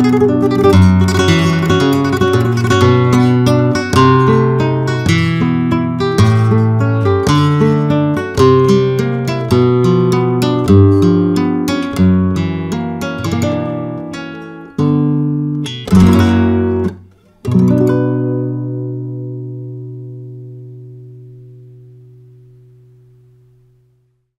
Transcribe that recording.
Música